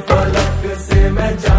फलक से मैं जा